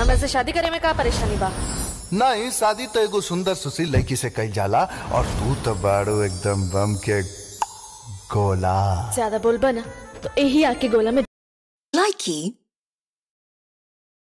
हम ऐसे शादी करे में का परेशानी बा? नहीं शादी तो एगो सुंदर सुशील लड़की से कई जाला और तू तो बाड़ो एकदम बम के गोला। ज़्यादा बोलबा ना तो यही आके गोला में लाइकी